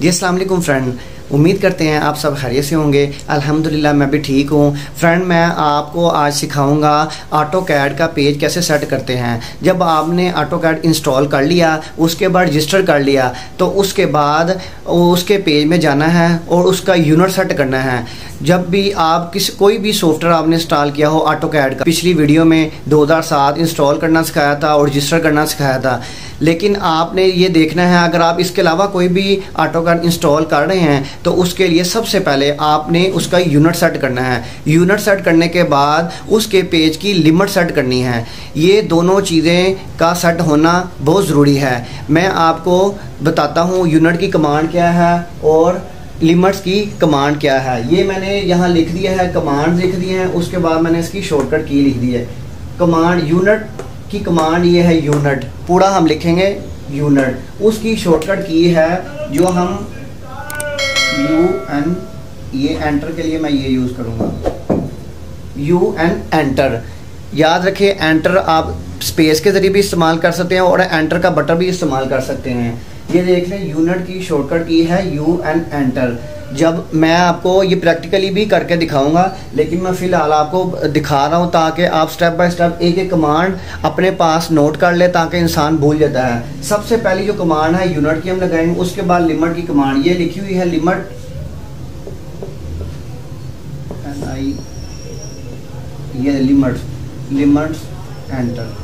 जी असल फ्रेंड। उम्मीद करते हैं आप सब खैरियत से होंगे। अल्हम्दुलिल्लाह, मैं भी ठीक हूँ। फ्रेंड, मैं आपको आज सिखाऊँगा ऑटो कैड का पेज कैसे सेट करते हैं। जब आपने ऑटो कैड इंस्टॉल कर लिया, उसके बाद रजिस्टर कर लिया तो उसके बाद उसके पेज में जाना है और उसका यूनिट सेट करना है। जब भी आप किस, कोई भी सॉफ्टवेयर आपने इंस्टॉल किया हो ऑटो कैड का, पिछली वीडियो में 2007 इंस्टॉल करना सिखाया था और रजिस्टर करना सिखाया था। लेकिन आपने ये देखना है, अगर आप इसके अलावा कोई भी ऑटो कैड इंस्टॉल कर रहे हैं तो उसके लिए सबसे पहले आपने उसका यूनिट सेट करना है। यूनिट सेट करने के बाद उसके पेज की लिमिट सेट करनी है। ये दोनों चीज़ें का सेट होना बहुत ज़रूरी है। मैं आपको बताता हूँ यूनिट की कमांड क्या है और लिमिट्स की कमांड क्या है। ये मैंने यहाँ लिख दिया है कमांड लिख दिए हैं, उसके बाद मैंने इसकी शॉर्टकट की लिख दी है। कमांड यूनिट की कमांड ये है यूनिट पूरा हम लिखेंगे यूनिट उसकी शॉर्टकट की है जो हम यू एन ये एंटर के लिए मैं ये यूज़ करूँगा। यू एन एंटर याद रखिए एंटर आप स्पेस के ज़रिए भी इस्तेमाल कर सकते हैं और एंटर का बटन भी इस्तेमाल कर सकते हैं। ये देख लें यूनिट की शॉर्टकट की है यू एन एंटर जब मैं आपको ये प्रैक्टिकली भी करके दिखाऊँगा, लेकिन मैं फ़िलहाल आपको दिखा रहा हूँ ताकि आप स्टेप बाय स्टेप एक एक कमांड अपने पास नोट कर ले ताकि इंसान भूल जाता है। सबसे पहली जो कमांड है यूनिट की हम लगाएँगे, उसके बाद लिमिट की कमांड ये लिखी हुई है लिमिट ये लिमिट लिमिट एंटर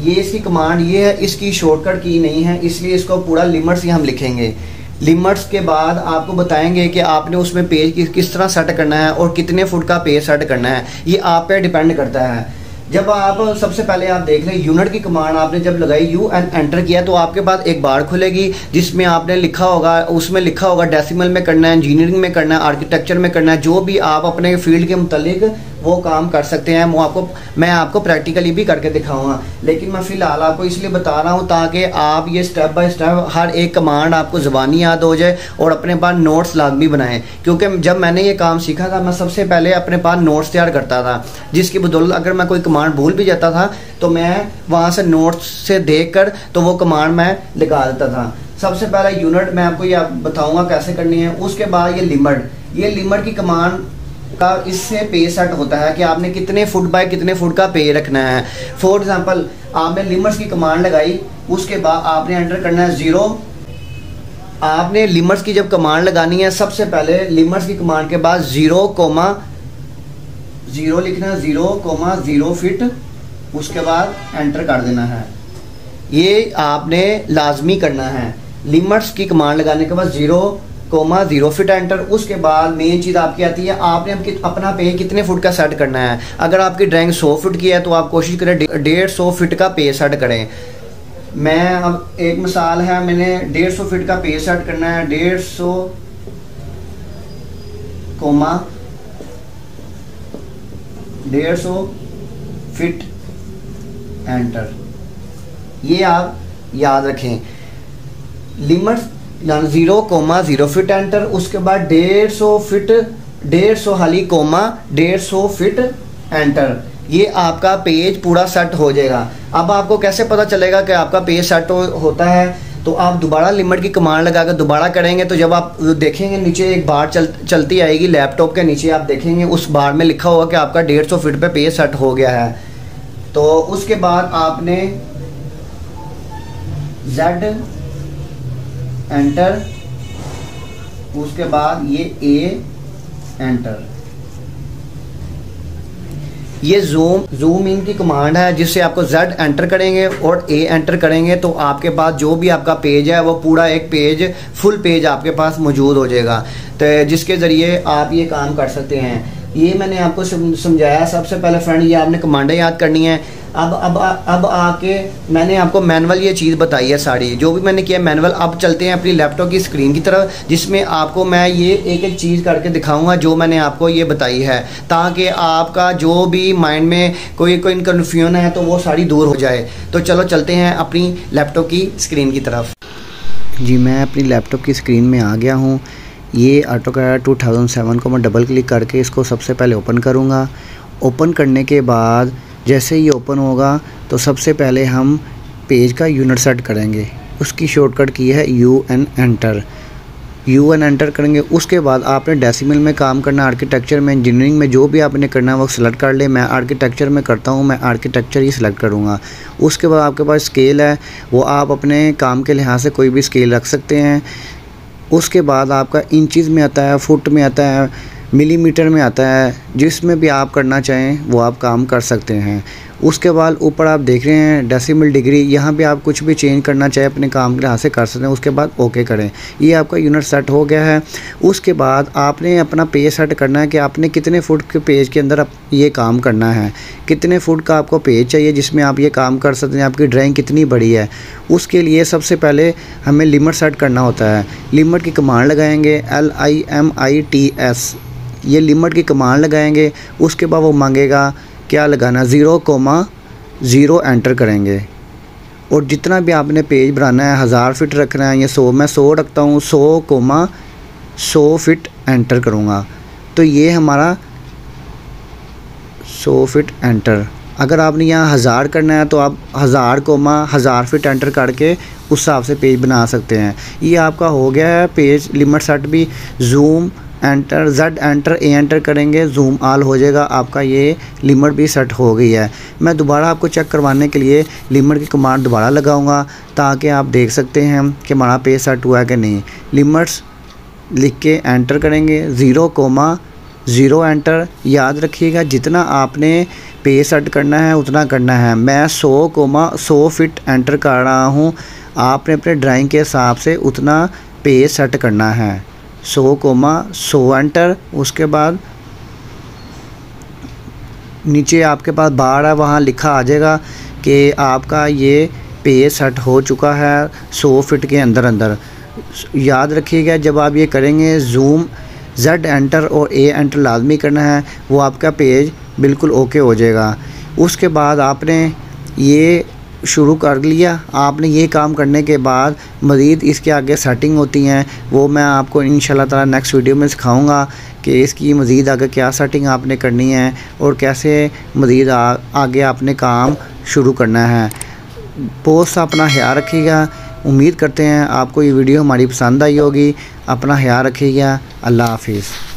ये इसकी कमांड ये है, इसकी शॉर्टकट की नहीं है, इसलिए इसको पूरा लिमिट्स ही हम लिखेंगे। लिमिट्स के बाद आपको बताएँगे कि आपने उसमें पेज किस किस तरह सेट करना है और कितने फुट का पेज सेट करना है। ये आप पे डिपेंड करता है। जब आप, सबसे पहले आप देख लें यूनिट की कमांड आपने जब लगाई, यू एंड एंटर किया तो आपके पास एक बार खुलेगी, जिसमें आपने लिखा होगा, उसमें लिखा होगा, डेसिमल में करना है, इंजीनियरिंग में करना है, आर्किटेक्चर में करना है, जो भी आप अपने फ़ील्ड के मुतलिक वो काम कर सकते हैं, वो आपको, मैं आपको प्रैक्टिकली भी करके दिखाऊँगा। लेकिन मैं फ़िलहाल आपको इसलिए बता रहा हूँ ताकि आप ये स्टेप बाय स्टेप हर एक कमांड आपको ज़बानी याद हो जाए और अपने पास नोट्स लाजमी बनाएँ। क्योंकि जब मैंने ये काम सीखा था, मैं सबसे पहले अपने पास नोट्स तैयार करता था, जिसकी बदौलत अगर मैं कोई कमांड भूल भी जाता था तो मैं वहाँ से नोट्स से देख कर तो वो कमांड मैं लगा देता था। सबसे पहला यूनिट मैं आपको ये बताऊँगा कैसे करनी है। उसके बाद ये लिमिट ये लिमिट की कमांड का इससे पे सेट होता है कि आपने कितने फुट बाय कितने फुट का पे रखना है। फॉर एग्जांपल आपने लिमिट्स की कमांड लगाई, उसके बाद आपने एंटर करना है ज़ीरो आपने लिमिट्स की जब कमांड लगानी है, सबसे पहले लिमिट्स की कमांड के बाद ज़ीरो कोमा ज़ीरो लिखना ज़ीरो कोमा ज़ीरो फिट उसके बाद एंटर कर देना है। ये आपने लाजमी करना है। लिमिट्स की कमांड लगाने के बाद zero comma zero fit enter उसके बाद मेन चीज़ आपकी आती है, आपने अपना पे कितने फुट का सेट करना है? अगर आपकी ड्राइंग सौ फुट की है तो आप कोशिश करें डेढ़ सौ फिट का पे सेट करें। मैं अब एक मिसाल है, मैंने डेढ़ सौ फिट का पे सेट करना है, डेढ़ सौ कोमा डेढ़ सौ फिट एंटर ये आप याद रखें। Zero comma zero fit enter उसके बाद डेढ़ सौ फिट डेढ़ सौ हाली कोमा डेढ़ सौ फिट एंटर। ये आपका पेज पूरा सेट हो जाएगा। अब आपको कैसे पता चलेगा कि आपका पेज सेट हो, होता है? तो आप दोबारा लिमिट की कमांड लगा कर दोबारा करेंगे तो जब आप देखेंगे नीचे एक बार चल चलती आएगी लैपटॉप के नीचे आप देखेंगे उस बार में लिखा होगा कि आपका डेढ़ सौ फिट पे पेज सेट हो गया है। तो उसके बाद आपने जेड एंटर उसके बाद ये ए एंटर ये जूम जूम इन की कमांड है जिससे आपको जेड एंटर करेंगे और ए एंटर करेंगे तो आपके पास जो भी आपका पेज है, वो पूरा एक पेज फुल पेज आपके पास मौजूद हो जाएगा। तो जिसके ज़रिए आप ये काम कर सकते हैं। ये मैंने आपको समझाया। सबसे पहले फ्रेंड ये आपने कमांडें याद करनी है। अब अब अब आके मैंने आपको मैनुअल ये चीज़ बताई है सारी जो भी मैंने किया मैनुअल अब चलते हैं अपनी लैपटॉप की स्क्रीन की तरफ़, जिसमें आपको मैं ये एक एक चीज़ करके दिखाऊँगा जो मैंने आपको ये बताई है। ताकि आपका जो भी माइंड में कोई कोई कन्फ्यूज़न है तो वो सारी दूर हो जाए। तो चलो चलते हैं अपनी लैपटॉप की स्क्रीन की तरफ़। जी, मैं अपनी लैपटॉप की स्क्रीन में आ गया हूँ। ये ऑटो का टू थाउज़ेंड सेवन को मैं डबल क्लिक करके इसको सबसे पहले ओपन करूँगा। ओपन करने के बाद जैसे ही ओपन होगा तो सबसे पहले हम पेज का यूनिट सेट करेंगे। उसकी शॉर्टकट की है U N enter U N enter करेंगे। उसके बाद आपने डेसिमल में काम करना आर्किटेक्चर में इंजीनियरिंग में, जो भी आपने करना है, वो सिलेक्ट कर ले। मैं आर्किटेक्चर में करता हूँ, मैं आर्किटेक्चर ही सिलेक्ट करूँगा। उसके बाद आपके पास स्केल है। वो आप अपने काम के लिहाज से कोई भी स्केल रख सकते हैं। उसके बाद आपका इंचज़ में आता है फुट में आता है। मिलीमीटर में आता है, जिसमें भी आप करना चाहें, वो आप काम कर सकते हैं। उसके बाद ऊपर आप देख रहे हैं डेसिमल डिग्री यहाँ पे आप कुछ भी चेंज करना चाहे, अपने काम के यहाँ से कर सकते हैं, उसके बाद ओके करें। ये आपका यूनिट सेट हो गया है। उसके बाद आपने अपना पेज सेट करना है कि आपने कितने फुट के पेज के अंदर ये काम करना है। कितने फुट का आपको पेज चाहिए, जिसमें आप ये काम कर सकते हैं, आपकी ड्राइंग कितनी बड़ी है। उसके लिए सबसे पहले हमें लिमिट सेट करना होता है। लिमिट की कमांड लगाएँगे L I M I T S ये लिमिट की कमांड लगाएँगे, उसके बाद वो मांगेगा, क्या लगाना? ज़ीरो कोमा ज़ीरो एंटर करेंगे। और जितना भी आपने पेज बनाना है, हज़ार फिट रखना है, या सौ, मैं सौ रखता हूँ, सौ कोमा सौ फिट एंटर करूँगा। तो ये हमारा सौ फिट एंटर। अगर आपने यहाँ हज़ार करना है तो आप हज़ार कोमा हज़ार फिट एंटर करके उस हिसाब से पेज बना सकते हैं। ये आपका हो गया है, पेज लिमिट सेट भी, zoom enter Z enter A enter करेंगे जूम आल हो जाएगा, आपका ये लिमिट भी सेट हो गई है। मैं दोबारा आपको चेक करवाने के लिए लिमिट की कमांड दोबारा लगाऊँगा, ताकि आप देख सकते हैं कि हमारा पेज सेट हुआ है कि नहीं। लिमिट्स लिख के एंटर करेंगे ज़ीरो कोमा ज़ीरो एंटर याद रखिएगा, जितना आपने पे सेट करना है, उतना करना है। मैं सौ कोमा सौ फिट एंटर कर रहा हूँ। आपने अपने ड्राइंग के हिसाब से उतना पे सेट करना है। सो कोमा सो एंटर उसके बाद नीचे आपके पास बार है, वहाँ लिखा आ जाएगा कि आपका ये पेज सेट हो चुका है सौ फिट के अंदर अंदर। याद रखिएगा, जब आप ये करेंगे जूम जेड एंटर और ए एंटर लाजमी करना है, वो आपका पेज बिल्कुल ओके हो जाएगा। उसके बाद आपने ये शुरू कर लिया। आपने ये काम करने के बाद मज़ीद इसके आगे सेटिंग होती हैं। वो मैं आपको इन ताला नेक्स्ट वीडियो में सिखाऊँगा कि इसकी मज़ीद आगे क्या सेटिंग आपने करनी है और कैसे मज़ीद आगे आपने काम शुरू करना है। पोस्ट अपना ख्याल रखिएगा। उम्मीद करते हैं आपको ये वीडियो हमारी पसंद आई होगी। अपना ख्याल रखिएगा। अल्लाह हाफिज़।